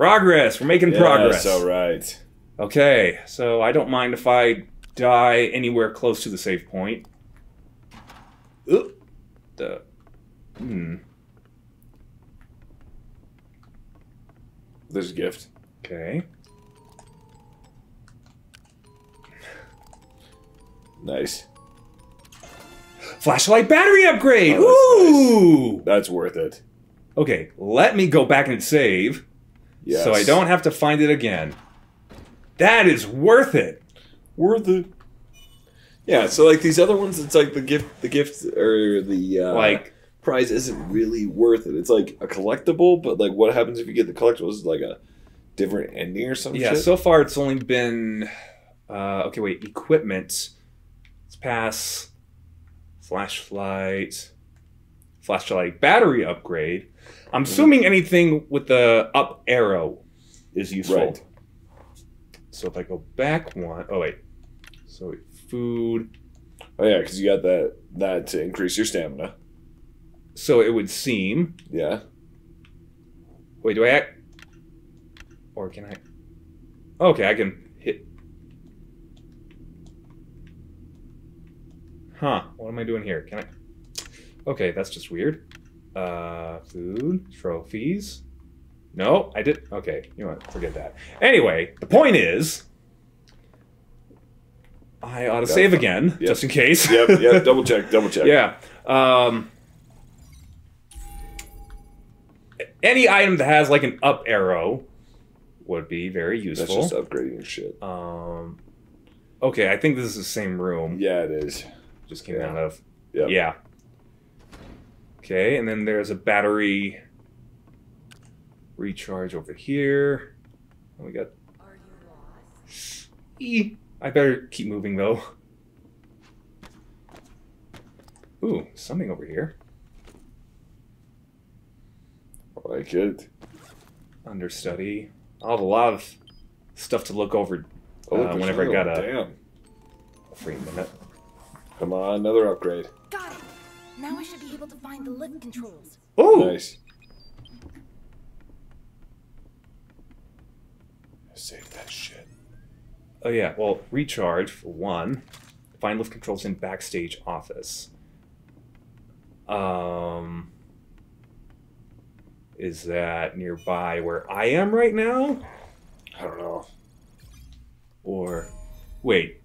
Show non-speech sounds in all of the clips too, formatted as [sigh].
Progress. We're making Yeah, progress. So right. Okay, so I don't mind if I die anywhere close to the save point. Oop. The. Hmm. There's a gift. Okay. Nice. Flashlight battery upgrade. Oh, Ooh. That's worth it. Okay, let me go back and save, Yes. so I don't have to find it again. That is worth it. worth it. Yeah, so like these other ones, it's like the gift, the gift or the uh, Like, prize isn't really worth it. It's like a collectible, but like what happens if you get the collectible? Is like a different ending or some yeah. shit? So far, it's only been. Uh, okay, wait. Equipment. Let's pass. Flashlight. Flashlight battery upgrade. I'm assuming anything with the up arrow is useful. Right. So if I go back one, oh wait. So food. oh yeah, because you got that that to increase your stamina. So it would seem. Yeah. Wait, do I act? Or can I? Okay, I can hit. Huh? What am I doing here? Can I? Okay, that's just weird. Uh, food, trophies. No, I did. Okay, you know what? Forget that. Anyway, the point is, I ought to That's save fine. again, Yep. just in case. Yep. [laughs] Yep. double check. Double check. Yeah. Um, any item that has like an up arrow would be very useful. That's just upgrading shit. um, okay, I think this is the same room. Yeah, it is. Just came Yeah. out of. Yep. Yeah. Okay, and then there's a battery recharge over here. And we got. Are you lost? E. I better keep moving though. Ooh, something over here. I like it. understudy. I'll have a lot of stuff to look over Oh, look, Uh, there's whenever I got a- Damn. free minute. Come on, another upgrade. Got it. Now I should be able to find the lift controls. Oh, Nice. Save that shit. oh yeah. Well, recharge for one. Find lift controls in backstage office. Um, is that nearby where I am right now, I don't know. or wait?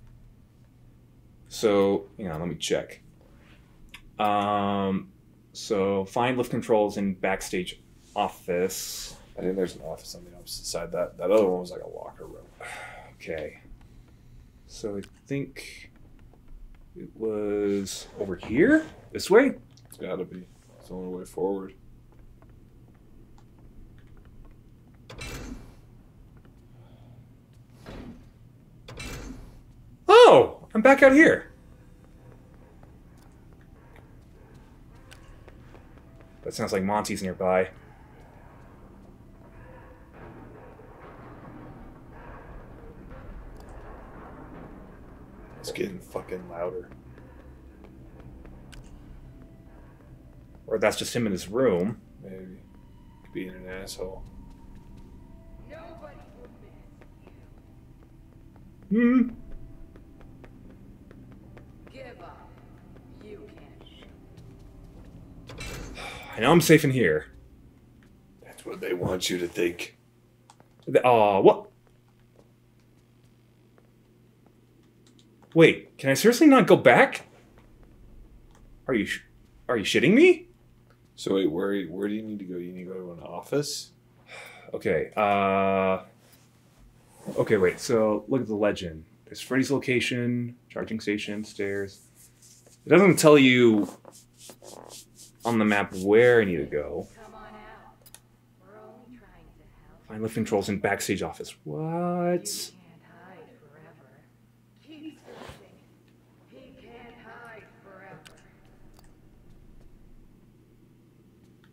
So, hang on, let me check. Um, so find lift controls in backstage office. I think there's an office on the opposite side. That that other one was like a locker room. [sighs] Okay. So I think it was over here? This way? It's gotta be. It's the only way forward. Oh, I'm back out here. That sounds like Monty's nearby. It's getting fucking louder. Or that's just him in his room. Maybe. Being an asshole. Nobody will miss Hmm. Give up. You can't. I know I'm safe in here. That's what they want you to think. Oh, what? Wait, can I seriously not go back? Are you sh- are you shitting me? So wait, where where do you need to go? You need to go to an office. Okay. Uh. Okay, wait. So look at the legend. There's Freddy's location, charging station, stairs. It doesn't tell you on the map where I need to go. Find lift controls in backstage office. What?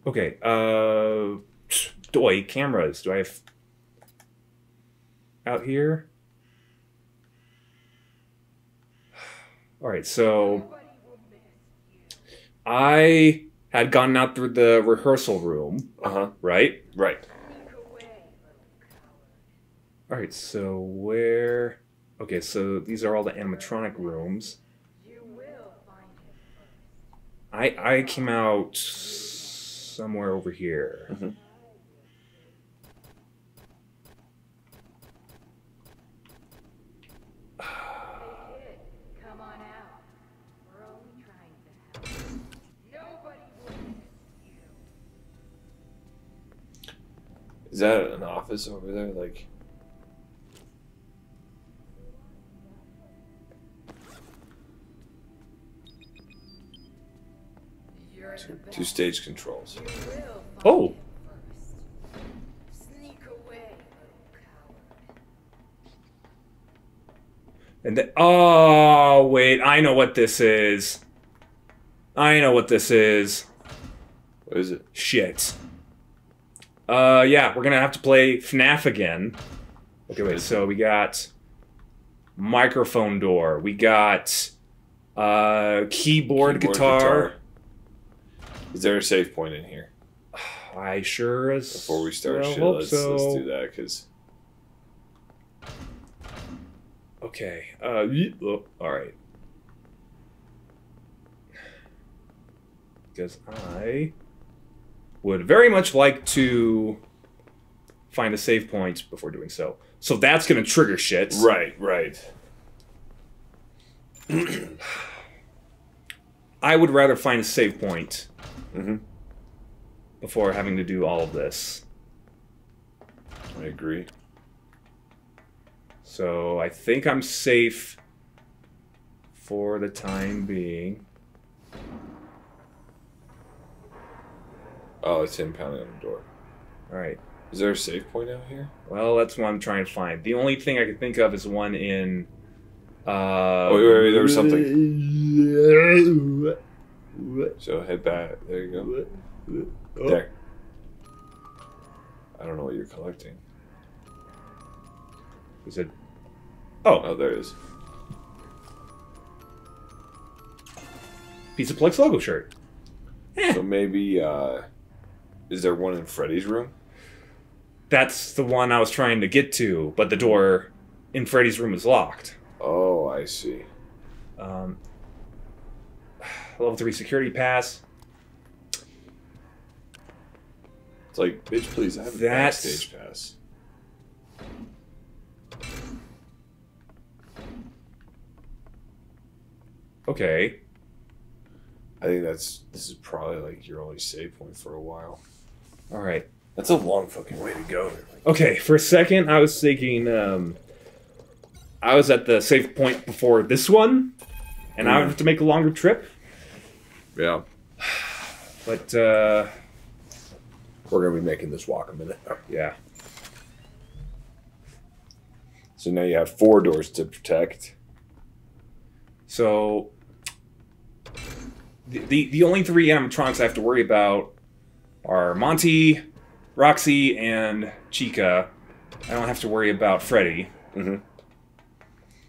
Okay. Uh. Doy cameras. Do I have out here? All right. So. I had gone out through the rehearsal room, Uh huh. right? Right. Sneak away, little All right, so where? Okay, so these are all the animatronic rooms. You will find him first. I I came out somewhere over here. Mhm. Hey kid, come on out. We're only trying to help. Nobody will miss you. Is that an office over there? Like, two, two stage controls. You will find Oh. Sneak away. Oh, and then, oh wait, I know what this is. I know what this is. What is it? Shit. Uh, yeah, we're gonna have to play FNAF again. Okay, wait. So we got microphone door. We got uh keyboard, Keyboard, guitar. Is there a save point in here? I sure as Before we start shit, let's, so. let's do that because Okay. Uh, oh, all right. Because I would very much like to find a save point before doing so. So that's going to trigger shit. right, right. [clears throat] I would rather find a save point hmm before having to do all of this. I agree. So I think I'm safe for the time being. Oh, it's him pounding on the door. All right. Is there a save point out here? Well, that's what I'm trying to find. The only thing I can think of is one in. Uh, Oh, wait, wait, wait, there was something. So head back. There you go. There. I don't know what you're collecting. Is it? Oh, Oh, there it is. of Plex logo shirt. So maybe, uh, is there one in Freddy's room? that's the one I was trying to get to, but the door in Freddy's room is locked. Oh, I see. Um, [sighs] level three security pass. It's like, bitch, please, I have a That's- backstage pass. Okay. I think that's this is probably like your only save point for a while. All right. That's a long fucking way to go. Okay. For a second, I was thinking. Um, I was at the safe point before this one, and I would have to make a longer trip. Yeah, But uh, we're gonna be making this walk a minute. yeah. So now you have four doors to protect. So the, the the only three animatronics I have to worry about are Monty, Roxy, and Chica. I don't have to worry about Freddy. Mhm.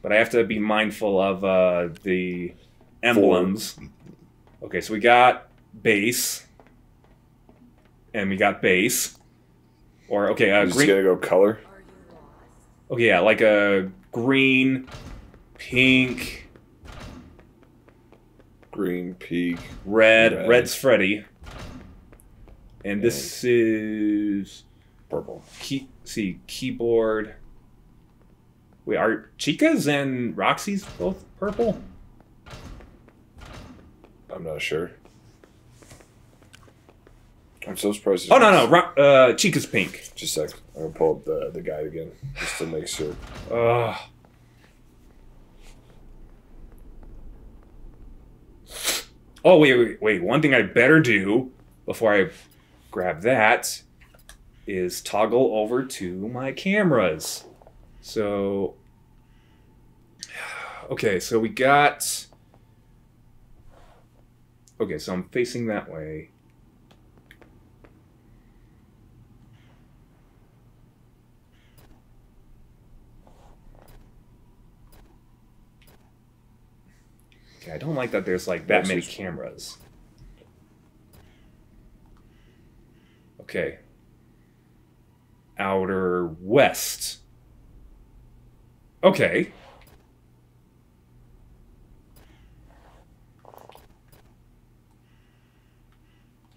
But I have to be mindful of uh, the emblems. Okay, so we got base, and we got base, or okay, uh, I'm just green. gonna go color. Okay, yeah, like a green, pink, Green pink, red. Red. Red's Freddy. And this is Purple. key. See keyboard. Wait, are Chica's and Roxy's both purple? I'm not sure. I'm so surprised. Oh no no, Ro- uh, Chica's pink. Just a sec. I'm gonna pull up the, the guide again just to make sure. Ugh. Oh wait, wait, wait! One thing I better do before I grab that is toggle over to my cameras. So, [sighs] okay, so we got. Okay, so I'm facing that way. Okay, I don't like that there's like that many cameras. Okay. Outer west. Okay.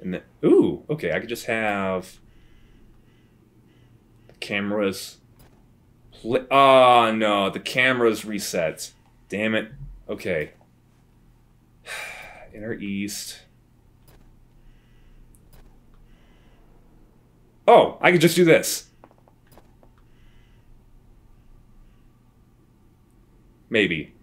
And then, ooh, okay, I could just have the cameras. Pl- oh ah, no, the cameras reset. Damn it. Okay. [sighs] Inner east. Oh, I could just do this. Maybe.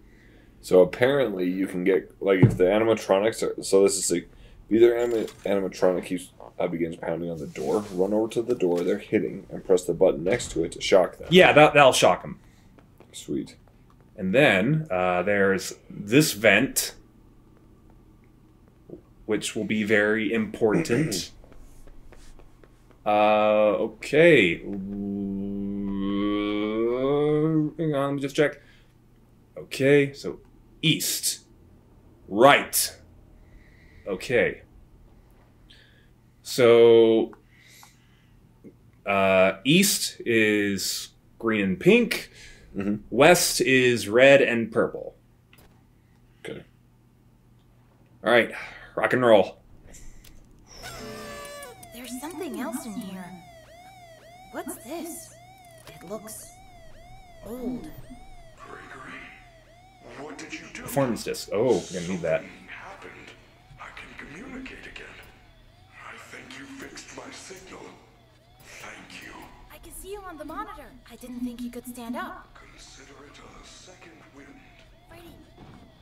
So apparently you can get like if the animatronics are so this is like if either anim- animatronic keeps uh, begins pounding on the door, run over to the door they're hitting and press the button next to it to shock them. Yeah, that, that'll shock them. Sweet. And then uh, there's this vent, which will be very important. [clears throat] uh, okay. Hang on, let me just check. Okay, so east. Right. Okay. So uh, east is green and pink. Mhm. West is red and purple. Okay. All right, rock and roll. There's something else in here. What's this? It looks old. Gregory, what did you do? Performance disc. Oh, we're gonna need that. Happened. I can communicate again. I think you fixed my signal. Thank you. I can see you on the monitor. I didn't think you could stand up. Consider it a second wind. Freddy,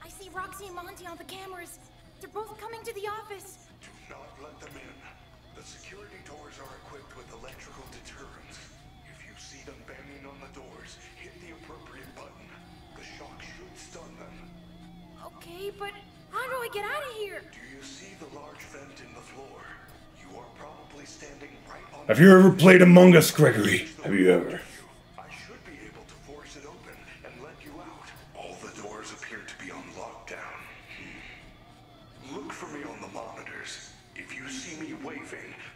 I see Roxy and Monty on the cameras. They're both coming to the office. Do not let them in. The security doors are equipped with electrical deterrents. If you see them banging on the doors, hit the appropriate button. The shock should stun them. Okay, but how do I get out of here? Do you see the large vent in the floor? You are probably standing right on Have you ever played Among Us, Gregory? Have you ever?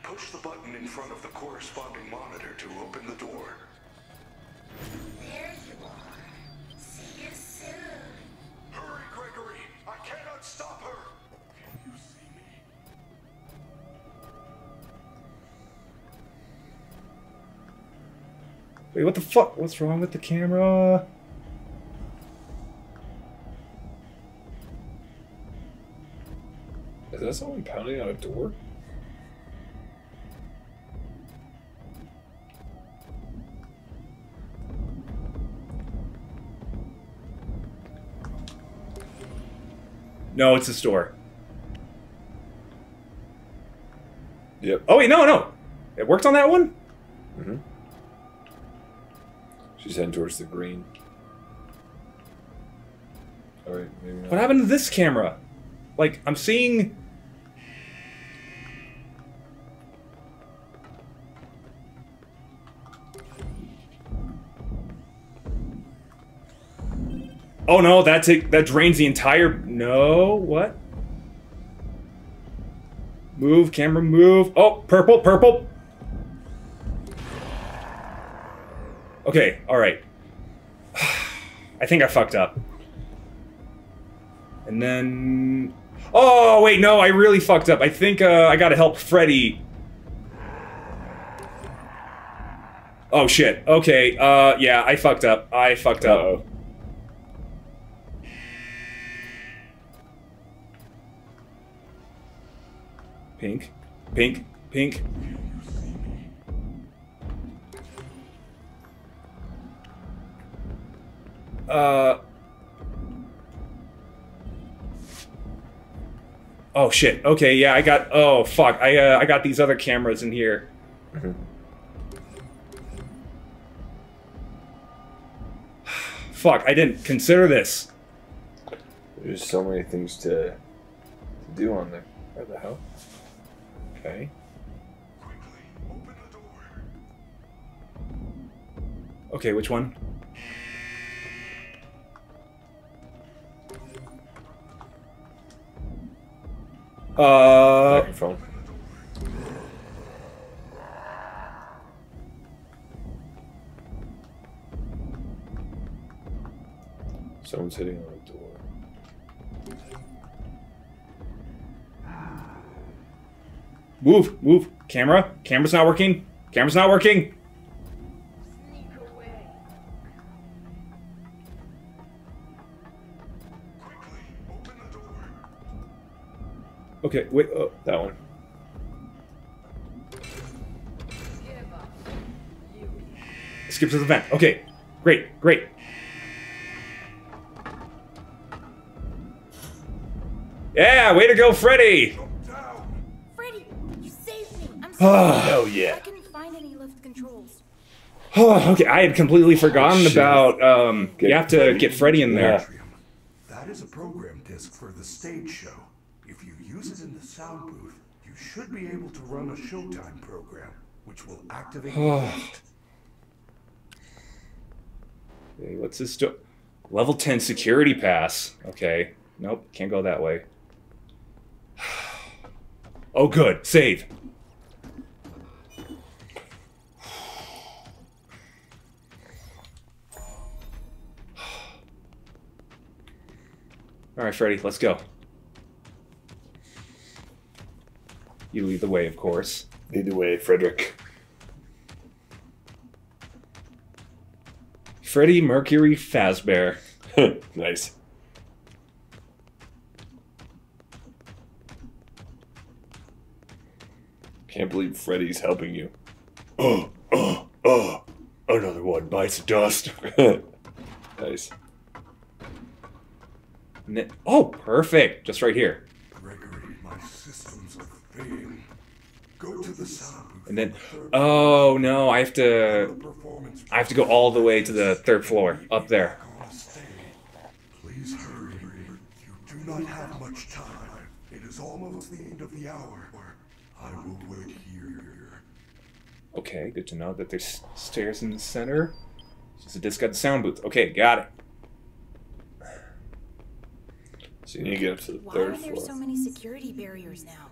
Push the button in front of the corresponding monitor to open the door. There you are. See you soon. Hurry, Gregory! I cannot stop her! Can you see me? Wait, what the fuck? What's wrong with the camera? Is that someone pounding on a door? No, it's a store. Yep. Oh wait, no, no. It worked on that one. Mm-hmm. She's heading towards the green. Alright, maybe not. What happened to this camera? Like, I'm seeing. Oh no, that's it. that drains the entire. No, what? Move, camera, move. Oh, purple, purple. Okay, all right. [sighs] I think I fucked up. And then. Oh, wait, no, I really fucked up. I think uh, I gotta help Freddy. Oh, shit. Okay, uh, yeah, I fucked up. I fucked up. Uh-oh. Pink, pink, pink. Uh. Oh shit. Okay, yeah, I got. Oh fuck. I uh, I got these other cameras in here. [sighs] fuck. I didn't consider this. There's so many things to, to do on there. Where the hell? Okay. Quickly, open the door. Okay, which one? Uh. Microphone. Someone's hitting on the door. Move, move. Camera. Camera's not working. Camera's not working. Okay, wait. Uh, That one. Skip to the vent. Okay, great, great. Yeah, way to go, Freddy! Saved me. I'm Oh. Hell yeah. couldn't find any lift controls. [sighs] okay, I had completely forgotten shit. about. Um, Get you have to Freddy. get Freddy in there. Atrium. That is a program disc for the stage show. If you use it in the sound booth, you should be able to run a Showtime program, which will activate [sighs] the lift. Okay, what's this? Do- Level ten security pass. Okay, nope, can't go that way. [sighs] Oh, good, save. All right, Freddy, let's go. You lead the way, of course. Lead the way, Frederick. Freddie Mercury Fazbear. [laughs] nice. Can't believe Freddy's helping you. Oh, oh, oh. Another one bites the dust. [laughs] nice. And then- oh, perfect. Just right here. Gregory, my systems are failing. Go to the sound. And then, on the third oh no, I have to, I have to go all the way to the third floor, up there. back on stage. Please hurry. You do not have much time. It is almost the end of the hour. I will wait here. Okay, good to know that there's stairs in the center. Just a disc at the sound booth. Okay, got it. So you need to get up to the Why third are there floor. so many security barriers now?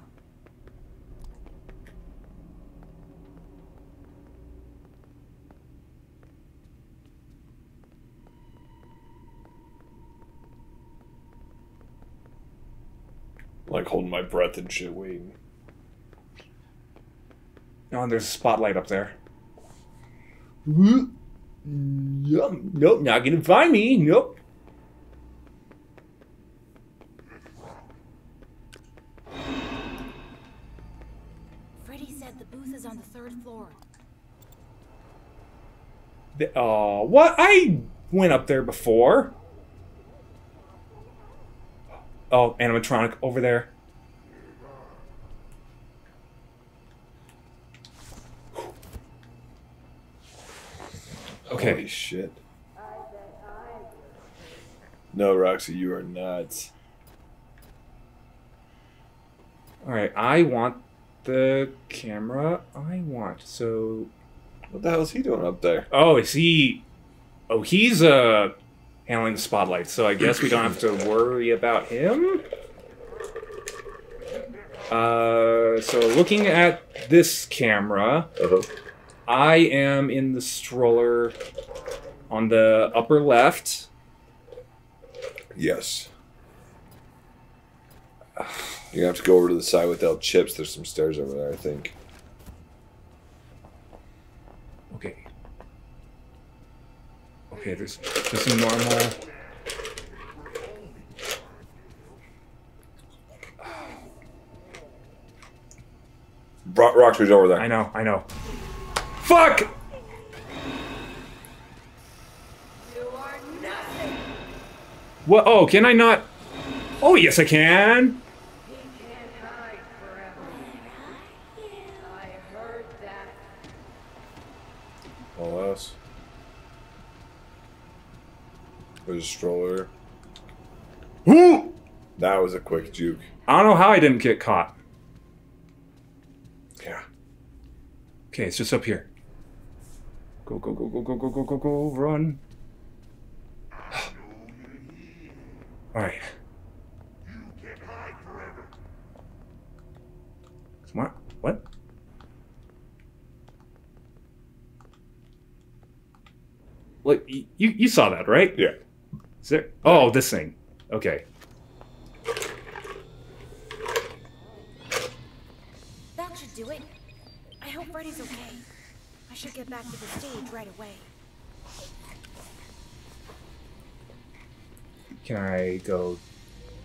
Like holding my breath and shit, waiting. Oh, and there's a spotlight up there. Nope, nope, not gonna find me. Nope. Oh, what? I went up there before. Oh, animatronic over there. Okay. Holy shit. No, Roxy, you are nuts. All right. I want the camera. I want so. What the hell is he doing up there? Oh, is he? Oh, he's uh handling the spotlight. So I guess we don't have to [clears throat] worry about him. Uh, so looking at this camera, Uh-huh. I am in the stroller on the upper left. Yes. You're gonna have to go over to the side without chips. There's some stairs over there, I think. Okay. Okay, there's just a normal. Ro- Roxy's over there. I know, I know. Fuck! You are nothing. What? Oh, can I not? Oh, yes, I can. He can't hide forever. I heard that. All else. Stroller. Ooh! That was a quick juke. I don't know how I didn't get caught. Yeah. Okay, it's just up here. Go, go, go, go, go, go, go, go, go, run. [sighs] Alright. What? What? Look, you, you saw that, right? Yeah. Is there? Oh, this thing. Okay. That should do it. I hope Freddy's okay. I should get back to the stage right away. Can I go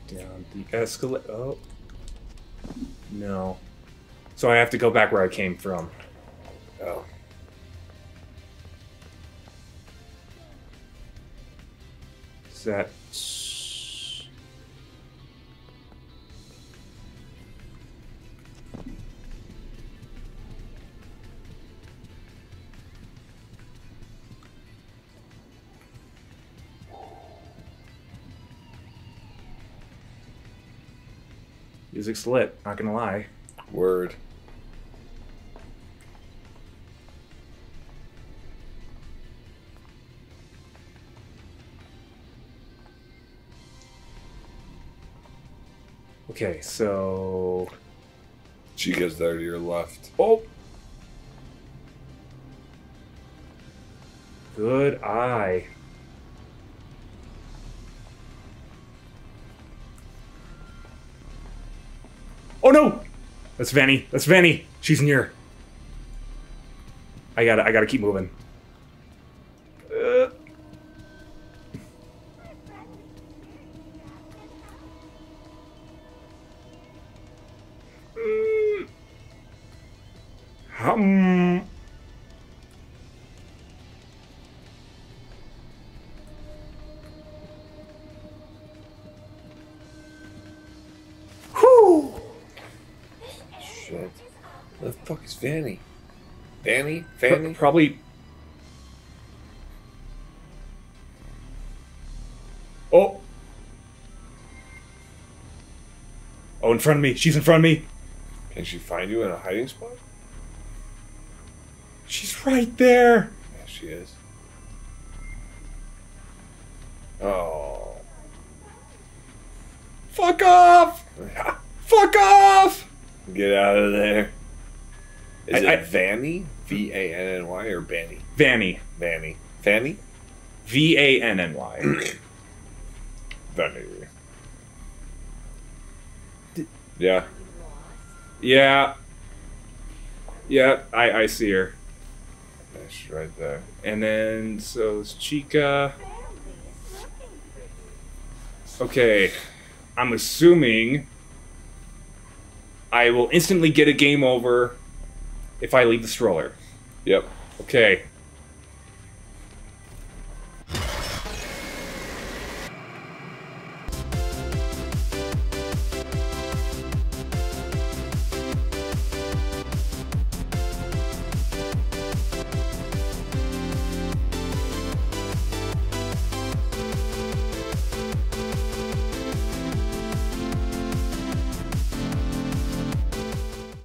down the escalator? Oh. No. So I have to go back where I came from. Oh. That. Music's lit, not gonna lie. Word. Okay, so. she Chica's there to your left. Oh! Good eye. Oh no! That's Vanny. That's Vanny. She's near. I gotta. I gotta keep moving. Where the fuck is Vanny? Vanny? Fanny? Probably. Oh. Oh, in front of me. She's in front of me. Can she find you in a hiding spot? She's right there. Yeah, she is. Oh. Fuck off. [laughs] Fuck off. Get out of there. Is I- it I- Vanny? V A N N Y or Vanny? Vanny. Vanny. Fanny? V A N N Y. [clears throat] Vanny. Yeah. Yeah. Yeah, I, I see her. Yeah, she's right there. And then, so it's Chica. Okay. I'm assuming I will instantly get a game over if I leave the stroller. Yep. Okay.